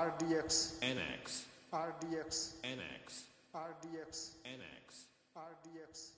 RDX NX RDX NX RDX NX RDX